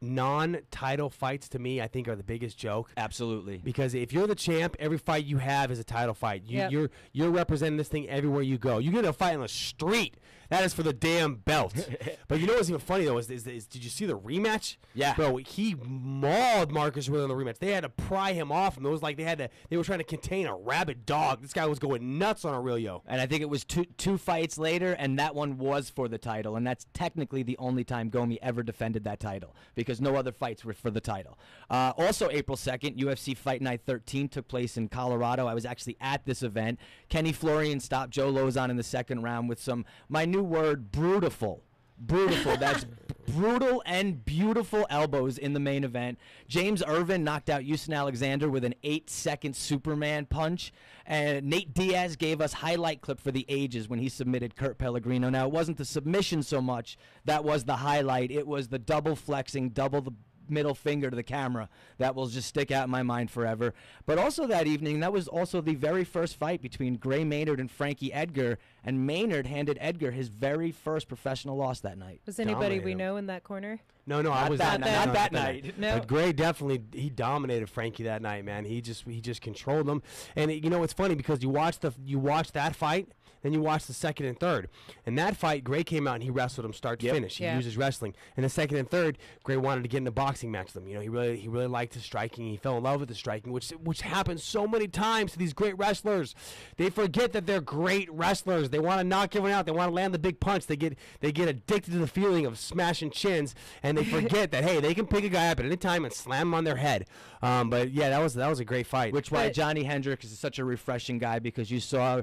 non-title fights. To me, I think are the biggest joke. Absolutely. Because if you're the champ, every fight you have is a title fight. You, Yep. You're you're representing this thing everywhere you go. You get in a fight in the street. That is for the damn belt. but you know what's even funny though is, is, is did you see the rematch? Yeah. bro. He mauled Marcus Aurelio in the rematch. They had to pry him off and It was like they had to. They were trying to contain a rabid dog. This guy was going nuts on Aurelio. And I think it was two two fights later, and that one was for the title, and that's technically the only time Gomi ever defended that title because no other fights were for the title. Uh, also, April second, UFC Fight Night 13 took place in Colorado. I was actually at this event. Kenny Florian stopped Joe Lauzon in the second round with some my new word, brutiful. Brutiful. That's brutal and beautiful elbows in the main event. James Irvin knocked out Houston Alexander with an eight second Superman punch. And Nate Diaz gave us highlight clip for the ages when he submitted Kurt Pellegrino. Now, it wasn't the submission so much that was the highlight, it was the double flexing, double the middle finger to the camera that will just stick out in my mind forever. But also that evening, that was also the very first fight between Gray Maynard and Frankie Edgar, and Maynard handed Edgar his very first professional loss that night. Was anybody we know in that corner? No, no, I was that not, night. no, Not that night. No. But Gray definitely he dominated Frankie that night, man. He just he just controlled him. And it- you know it's funny because you watch the you watch that fight, then you watch the second and third. And that fight, Gray came out and he wrestled him start to Yep. finish. He Yeah. used his wrestling. In the second and third, Gray wanted to get in a boxing match with him. You know, he really he really liked his striking. He fell in love with the striking, which which happens so many times to these great wrestlers. They forget that they're great wrestlers. They want to knock everyone out. They want to land the big punch. They get they get addicted to the feeling of smashing chins, and they forget that hey, they can pick a guy up at any time and slam him on their head. Um, but yeah, that was that was a great fight. Which why But- Johnny Hendricks is such a refreshing guy because you saw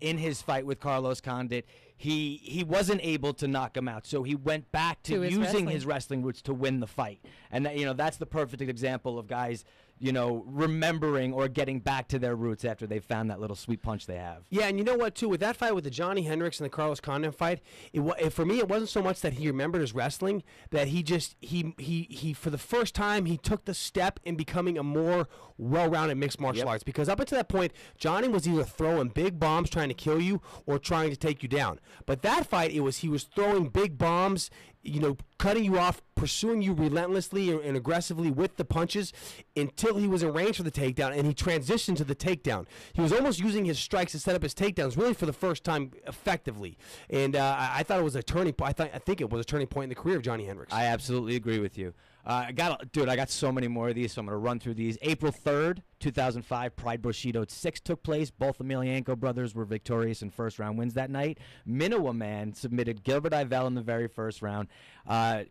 in his fight with Carlos Condit, he he wasn't able to knock him out, so he went back to, To his using wrestling. his wrestling roots to win the fight, and that, you know that's the perfect example of guys you know remembering or getting back to their roots after they found that little sweet punch they have. Yeah, and you know what too? With that fight with the Johnny Hendricks and the Carlos Condit fight, it, it for me it wasn't so much that he remembered his wrestling that he just he he he for the first time he took the step in becoming a more well-rounded mixed martial Yep. arts because up until that point Johnny was either throwing big bombs trying to kill you or trying to take you down. But that fight it was he was throwing big bombs, you know, cutting you off, pursuing you relentlessly and aggressively with the punches until he was in range for the takedown and he transitioned to the takedown. He was almost using his strikes to set up his takedowns really for the first time effectively. And uh, I, thought it was a turning point. I, I think it was a turning point in the career of Johnny Hendricks. I absolutely agree with you. Uh, I got, dude. I got so many more of these, so I'm gonna run through these. April 3rd, 2005, Pride Bushido 6 took place. Both Emelianenko brothers were victorious in first round wins that night. Minowa Man submitted Gilbert Yvel in the very first round. Uh,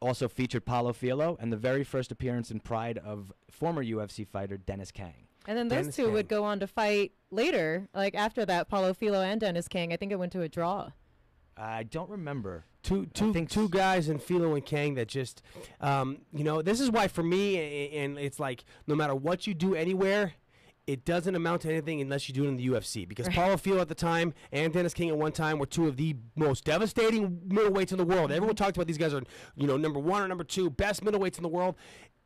also featured Paulo Filho and the very first appearance in Pride of former UFC fighter Dennis Kang. And then those Dennis two would go on to fight later, like after that, Paulo Filho and Dennis Kang. I think it went to a draw. I don't remember. two two think two guys in Filho and Kang that just um, you know this is why for me and it's like no matter what you do anywhere it doesn't amount to anything unless you do it in the UFC. Because Paulo Filho at the time and Dennis Kang at one time were two of the most devastating middleweights in the world. Everyone talked about these guys are, you know, number one or number two best middleweights in the world.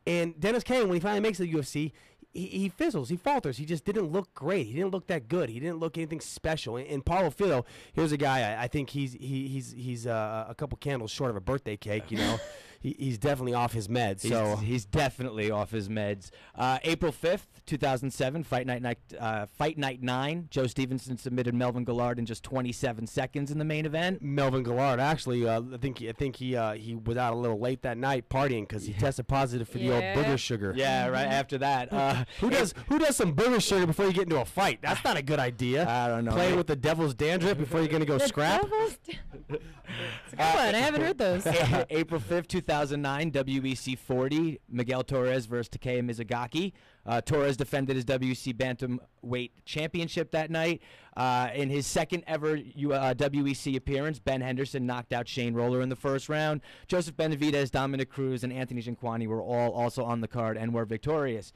And Dennis Kang, when he finally makes the UFC, he, he fizzles, he falters. He just didn't look great. He didn't look that good. He didn't look anything special. And, and Paulo Filho, here's a guy. I, I think he's he, he's he's uh, a couple candles short of a birthday cake. You know, he, he's definitely off his meds. He's, so he's definitely off his meds. Uh, April fifth, two thousand seven, fight night night uh, fight night nine. Joe Stevenson submitted Melvin Guillard in just twenty seven seconds in the main event. Melvin Guillard actually, uh, I think I think he uh, he was out a little late that night partying because he tested positive for the old Yeah. booger sugar. Yeah, right after that. Uh, Who does who does some booger sugar before you get into a fight? That's not a good idea. I don't know. Playing with the devil's dandruff before you're gonna go The scrap. devil's- It's a good one. I haven't heard those. April 5th, 2009, WEC 40, Miguel Torres versus Takeya Mizugaki. Uh, Torres defended his WEC Bantamweight Championship that night. Uh, in his second ever U- uh, WEC appearance, Ben Henderson knocked out Shane Roller in the first round. Joseph Benavidez, Dominick Cruz, and Anthony Njokuani were all also on the card and were victorious.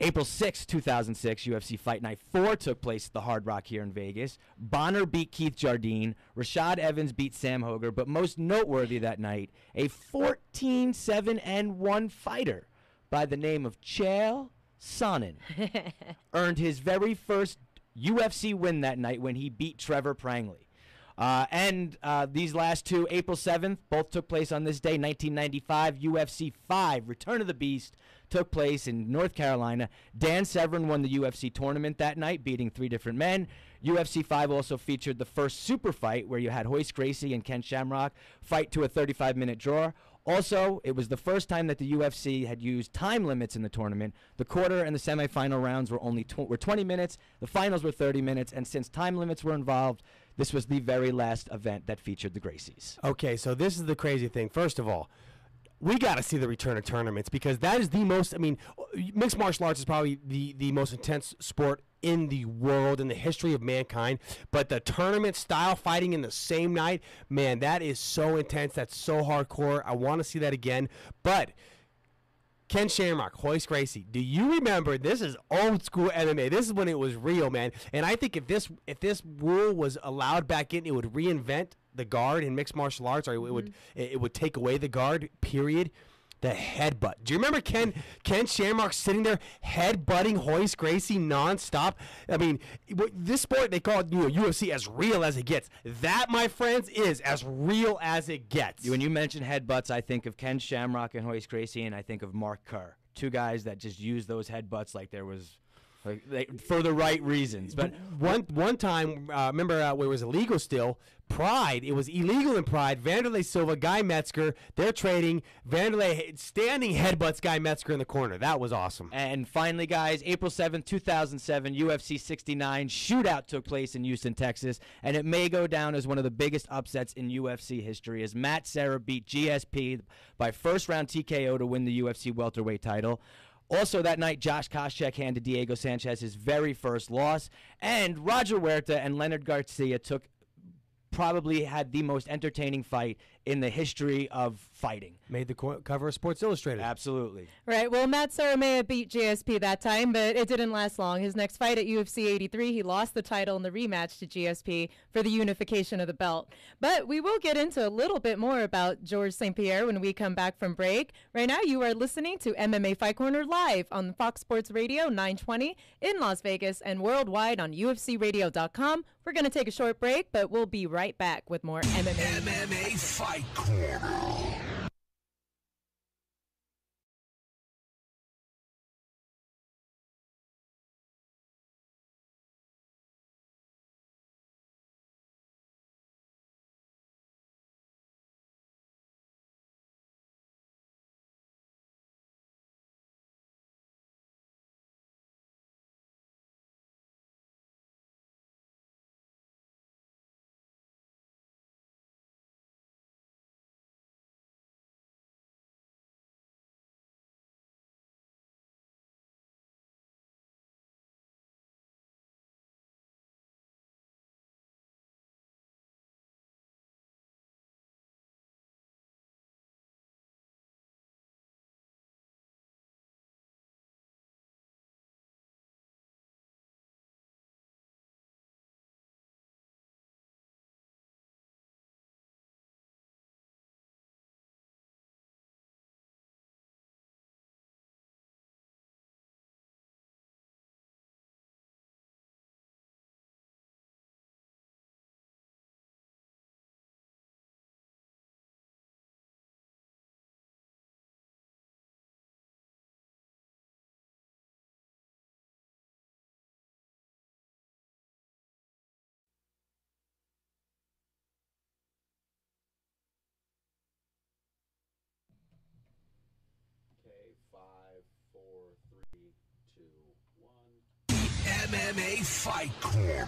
April 6, 2006, UFC Fight Night 4 took place at the Hard Rock here in Vegas. Bonner beat Keith Jardine. Rashad Evans beat Sam Hoger. But most noteworthy that night, a 14 7 and 1 fighter by the name of Chael Sonnen earned his very first UFC win that night when he beat Trevor Prangley. Uh, and uh, these last two, April 7th, both took place on this day, 1995. UFC 5, Return of the Beast, took place in North Carolina. Dan Severn won the UFC tournament that night, beating three different men. UFC 5 also featured the first super fight where you had Royce Gracie and Ken Shamrock fight to a 35 minute draw. Also, it was the first time that the UFC had used time limits in the tournament. The quarter and the semifinal rounds were only tw- were 20 minutes. The finals were 30 minutes, and since time limits were involved, this was the very last event that featured the Gracies. Okay, so this is the crazy thing. First of all, we got to see the return of tournaments because that is the most. I mean, mixed martial arts is probably the the most intense sport in the world in the history of mankind. But the tournament style fighting in the same night, man, that is so intense. That's so hardcore. I want to see that again. But Ken Shamrock, Royce Gracie. Do you remember? This is old school MMA. This is when it was real, man. And I think if this if this rule was allowed back in, it would reinvent the guard in mixed martial arts, or it would mm-hmm. it, it would take away the guard. Period. The headbutt. Do you remember Ken Ken Shamrock sitting there headbutting Royce Gracie nonstop? I mean, this sport they call you know, UFC as real as it gets. That, my friends, is as real as it gets. When you mention headbutts, I think of Ken Shamrock and Royce Gracie, and I think of Mark Kerr. Two guys that just use those headbutts like there was, like they, for the right reasons. But one one time, uh, remember uh, where it was illegal still. Pride, it was illegal in Pride. Wanderlei Silva, Guy Metzger, they're trading. Wanderlei standing headbutts Guy Metzger in the corner. That was awesome. And finally, guys, April 7th, 2007, UFC 69 shootout took place in Houston, Texas, and it may go down as one of the biggest upsets in UFC history as Matt Serra beat GSP by first round TKO to win the UFC welterweight title. Also that night, Josh Koscheck handed Diego Sanchez his very first loss, and Roger Huerta and Leonard Garcia took probably had the most entertaining fight in the history of fighting. Made the co- cover of Sports Illustrated. Absolutely. Right. Well, Matt Serra may have beat GSP that time, but it didn't last long. His next fight at UFC 83, he lost the title in the rematch to GSP for the unification of the belt. But we will get into a little bit more about George St. Pierre when we come back from break. Right now, you are listening to MMA Fight Corner live on Fox Sports Radio 920 in Las Vegas and worldwide on UFCRadio.com. We're going to take a short break, but we'll be right back with more MMA. MMA Fight Corner. MMA Fight Corner.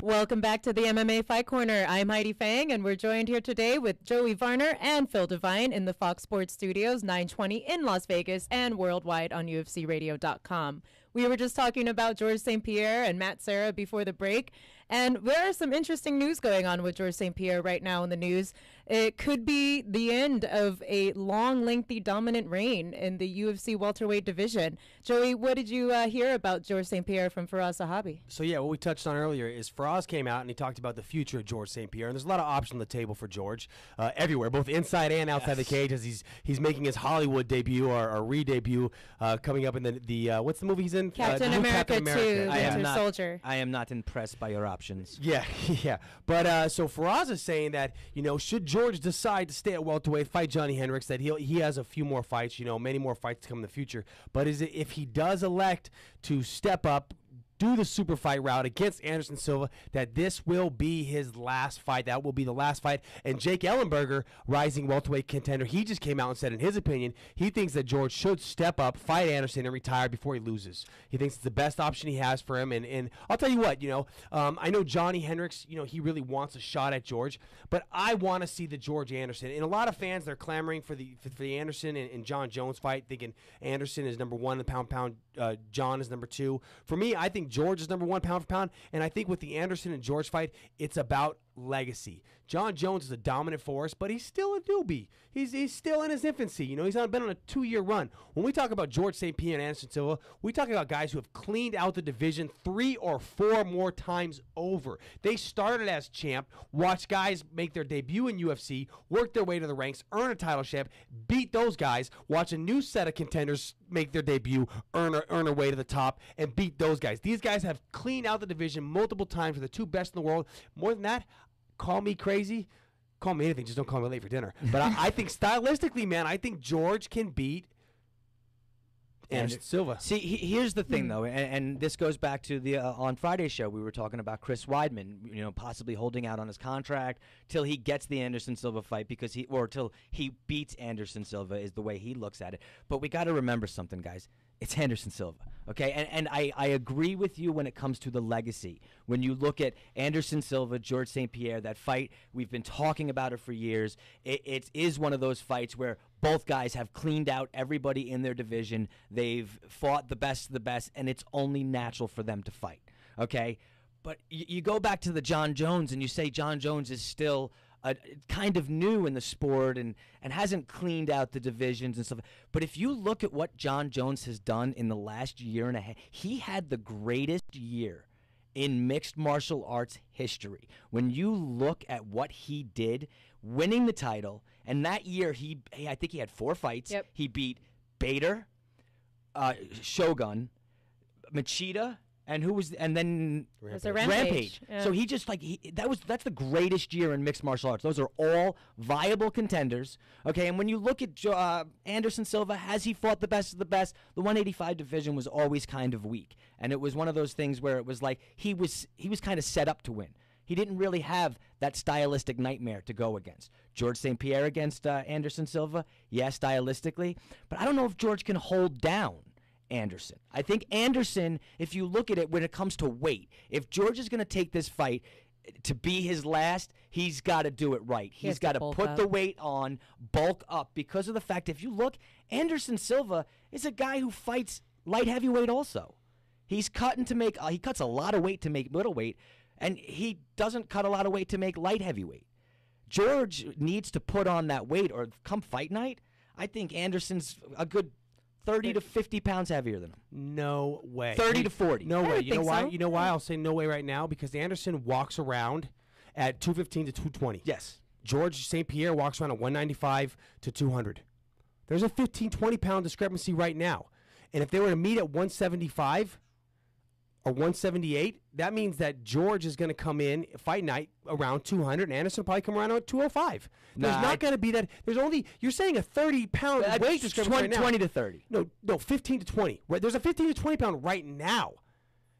Welcome back to the MMA Fight Corner. I'm Heidi Fang, and we're joined here today with Joey Varner and Phil Devine in the Fox Sports Studios, 920 in Las Vegas and worldwide on UFCRadio.com. We were just talking about George St. Pierre and Matt Serra before the break, and there is some interesting news going on with George St. Pierre right now in the news. It could be the end of a long, lengthy, dominant reign in the UFC welterweight division. Joey, what did you uh, hear about George St. Pierre from Firas Zahabi? So yeah, what we touched on earlier is Firas came out and he talked about the future of George St. Pierre, and there's a lot of options on the table for George uh, everywhere, both inside and outside the cage, as he's he's making his Hollywood debut or, or re-debut uh, coming up in the the uh, what's the movie he's in? Captain Uh, the America Captain 2, America. I am Winter not, Soldier. I am not impressed by your options. Yeah, yeah. But uh, so Firas is saying that you know should George decide to stay at welterweight, fight Johnny Hendricks, that he he has a few more fights, you know, many more fights to come in the future. But is it if he does elect to step up? Do the super fight route against Anderson Silva. That this will be his last fight. That will be the last fight. And Jake Ellenberger, rising welterweight contender, he just came out and said, in his opinion, he thinks that George should step up, fight Anderson, and retire before he loses. He thinks it's the best option he has for him. And, and I'll tell you what, you know, um, I know Johnny Hendricks, you know, he really wants a shot at George, but I want to see the George Anderson. And a lot of fans, they're clamoring for the for, the Anderson and, and Jon Jones fight, thinking Anderson is number one in the pound pound, uh, Jon is number two. For me, I think George is number one pound for pound, and I think with the Anderson and George fight, it's about legacy. Jon Jones is a dominant force, but he's still a newbie. He's, he's still in his infancy. You know, he's not been on a two year run. When we talk about George St. Pierre and Anderson Silva, we talk about guys who have cleaned out the division three or four more times over. They started as champ, watched guys make their debut in UFC, work their way to the ranks, earn a title shot, beat those guys, watch a new set of contenders make their debut, earn a, earn their way to the top, and beat those guys. These guys have cleaned out the division multiple times. They're the two best in the world. More than that, call me crazy. Call me anything, just don't call me late for dinner. But I, I think stylistically, man, I think George can beat Anderson Silva. See, he, here's the thing, though, and, and this goes back to the uh, on Friday's show. We were talking about Chris Weidman, you know, possibly holding out on his contract till he gets the Anderson Silva fight because he, or till he beats Anderson Silva is the way he looks at it. But we got to remember something, guys. It's Anderson Silva, okay? And, and I, I agree with you when it comes to the legacy. When you look at Anderson Silva, George St. Pierre, that fight, we've been talking about it for years. It, it is one of those fights where both guys have cleaned out everybody in their division. They've fought the best of the best, and it's only natural for them to fight, okay? But you go back to the Jon Jones and you say Jon Jones is still kind of new in the sport and, and hasn't cleaned out the divisions and stuff. But if you look at what Jon Jones has done in the last year and a half, he had the greatest year in mixed martial arts history. When you look at what he did, winning the title, and that year he, I think he had four fights. Yep. He beat Bader, uh, Shogun, Machida, and who was, and then was a Rampage. Yeah. So he just like he, that was that's the greatest year in mixed martial arts. Those are all viable contenders. Okay, and when you look at Jo- uh, Anderson Silva, has he fought the best of the best? The 185 division was always kind of weak, and it was one of those things where it was like he was he was kind of set up to win. He didn't really have that stylistic nightmare to go against. George St. Pierre against uh, Anderson Silva, yes, stylistically, but I don't know if George can hold down Anderson. I think Anderson, if you look at it when it comes to weight, if George is going to take this fight to be his last, he's got to do it right. He He's got to put up. the weight on, bulk up, because of the fact if you look, Anderson Silva is a guy who fights light heavyweight also. He's cutting to make, uh, he cuts a lot of weight to make middleweight, and he doesn't cut a lot of weight to make light heavyweight. George needs to put on that weight, or come fight night, I think Anderson's a good 30 to 50 pounds heavier than him. No way. 30 to 40. No I way. You know why? so. You know why? I'll say no way right now because Anderson walks around at 215 to 220. Yes. George St. Pierre walks around at 195 to 200. There's a 15, 20 pound discrepancy right now. And if they were to meet at 175 or 178, that means that George is going to come in fight night around 200 and Anderson will probably come around at 205. There's Nah, not going to be that. There's only, you're saying a 30 pound weight discrepancy 20, right now. 20 to 30. No, no, 15 to 20. Right, there's a 15 to 20 pound right now.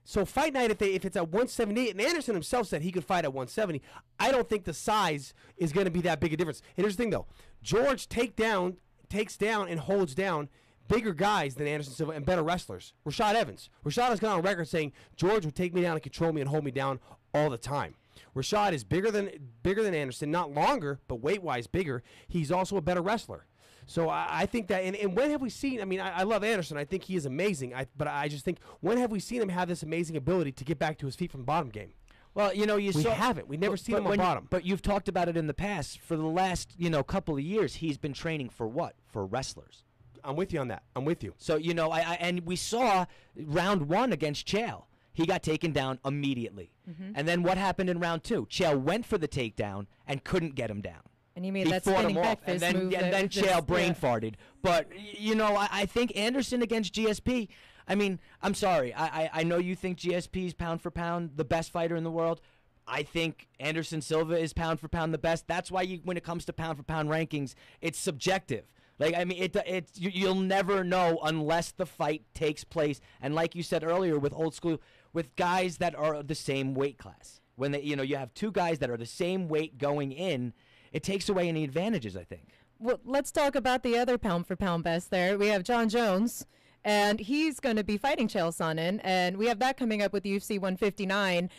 So fight night, if they if it's at 178, and Anderson himself said he could fight at 170, I don't think the size is going to be that big a difference. And here's the thing, though: George take down, takes down, and holds down bigger guys than Anderson Silva and better wrestlers. Rashad Evans. Rashad has gone on record saying George would take me down and control me and hold me down all the time. Rashad is bigger than bigger than Anderson, not longer, but weight wise bigger. He's also a better wrestler. So I, I think that, and, and when have we seen? I mean, I, I love Anderson. I think he is amazing. I, but I just think when have we seen him have this amazing ability to get back to his feet from the bottom game? Well, you know, you We saw, haven't. We never but- seen but him on you- bottom. But you've talked about it in the past. For the last, you know, couple of years, he's been training for what? For wrestlers. I'm with you on that. I'm with you. So you know, I, I and we saw round one against Chael. He got taken down immediately. Mm-hmm. And then what happened in round two? Chael went for the takedown and couldn't get him down. And he made he that fought spinning him back off, and fist then move and that then just- Chael brain yeah. farted. But you know, I, I think Anderson against GSP. I mean, I'm sorry. I, I I know you think GSP is pound for pound the best fighter in the world. I think Anderson Silva is pound for pound the best. That's why you, when it comes to pound for pound rankings, it's subjective. Like I mean, it it you, you'll never know unless the fight takes place. And like you said earlier, with old school, with guys that are the same weight class, when they you know you have two guys that are the same weight going in, it takes away any advantages. I think. Well, let's talk about the other pound for pound best there. We have Jon Jones, and he's going to be fighting Chael Sonnen, and we have that coming up with UFC 159.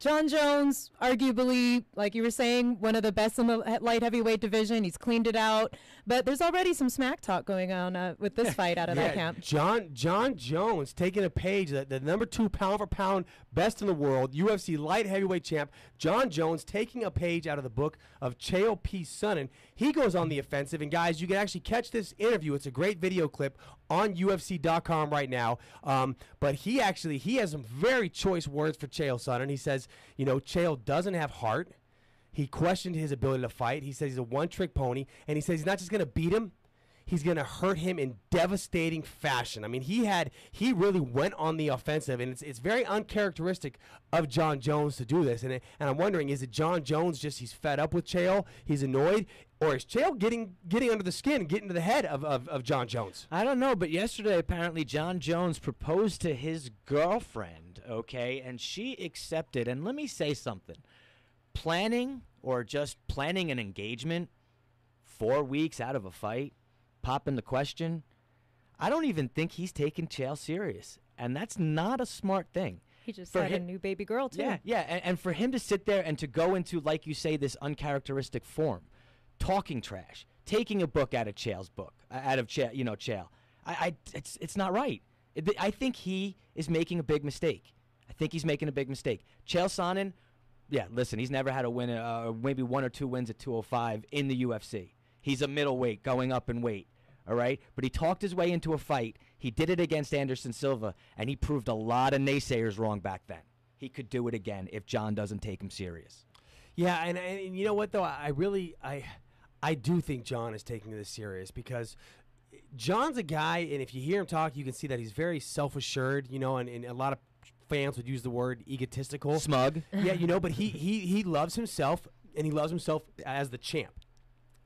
Jon Jones, arguably, like you were saying, one of the best in the light heavyweight division. He's cleaned it out, but there's already some smack talk going on uh, with this fight out of that camp. John Jon Jones taking a page that the number two pound for pound best in the world UFC light heavyweight champ Jon Jones taking a page out of the book of Chael P. Sonnen. He goes on the offensive, and guys, you can actually catch this interview. It's a great video clip on UFC.com right now. Um, but he actually he has some very choice words for Chael Sonnen. He says, you know, Chael doesn't have heart. He questioned his ability to fight. He says he's a one-trick pony, and he says he's not just going to beat him he's going to hurt him in devastating fashion. I mean, he had he really went on the offensive, and it's it's very uncharacteristic of Jon Jones to do this. And it, and I'm wondering, is it Jon Jones just he's fed up with Chael, he's annoyed, or is Chael getting getting under the skin, getting to the head of, of, of Jon Jones? I don't know, but yesterday apparently John Jones proposed to his girlfriend, okay, and she accepted. And let me say something. Planning or just planning an engagement 4 weeks out of a fight, popping the question, I don't even think he's taking Chael serious. And that's not a smart thing. He just For had a new baby girl too. Yeah, yeah, and, and for him to sit there and to go into, like you say, this uncharacteristic form, talking trash, taking a book out of Chael's book, uh, out of Chael, you know, Chael, I, I, it's, it's not right. I think he is making a big mistake. I think he's making a big mistake. Chael Sonnen, yeah, listen, he's never had a win, uh, maybe one or two wins at 205 in the UFC. He's a middleweight going up in weight. All right, but he talked his way into a fight. He did it against Anderson Silva, and he proved a lot of naysayers wrong back then. He could do it again if Jon doesn't take him serious. Yeah, and, and you know what though, I really I I do think Jon is taking this serious because Jon's a guy, and if you hear him talk, you can see that he's very self assured. You know, and, and a lot of fans would use the word egotistical, Smug. yeah, you know, but he he he loves himself, and he loves himself as the champ.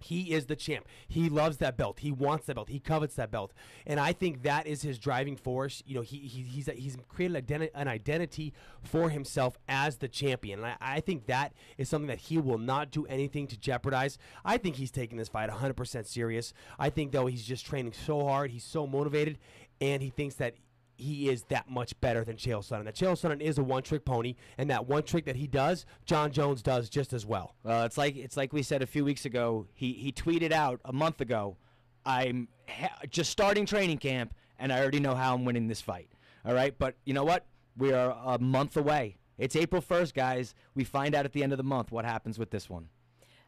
He is the champ. He loves that belt. He wants that belt. He covets that belt, and I think that is his driving force. You know, he, he he's he's created identi- an identity for himself as the champion, and I, I think that is something that he will not do anything to jeopardize. I think he's taking this fight 100% serious. I think though he's just training so hard, he's so motivated, and he thinks that he is that much better than Chael Sonnen. That Chael Sonnen is a one-trick pony, and that one trick that he does, Jon Jones does just as well. Well, it's like it's like we said a few weeks ago. He he tweeted out a month ago, "I'm ha- just starting training camp, and I already know how I'm winning this fight." All right, but you know what? We are a month away. It's April 1st, guys. We find out at the end of the month what happens with this one.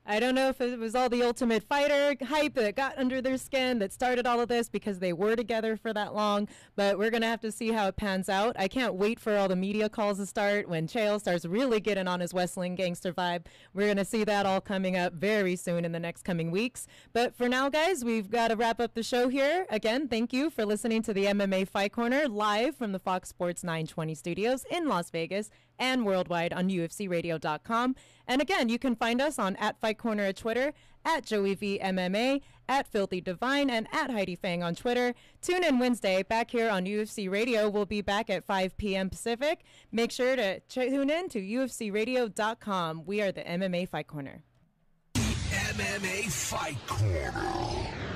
I don't know if it was all the Ultimate Fighter hype that got under their skin that started all of this because they were together for that long, but we're going to have to see how it pans out. I can't wait for all the media calls to start when Chael starts really getting on his Wrestling gangster vibe. We're going to see that all coming up very soon in the next coming weeks. But for now, guys, we've got to wrap up the show here. Again, thank you for listening to the MMA Fight Corner live from the Fox Sports 920 studios in Las Vegas and worldwide on UFCRadio.com. And again, you can find us on at Fight Corner at Twitter, at Joey V MMA, at Filthy Divine, and at Heidi Fang on Twitter. Tune in Wednesday back here on UFC Radio. We'll be back at 5 p.m. Pacific. Make sure to tune in to UFCRadio.com. We are the MMA Fight Corner. MMA Fight Corner.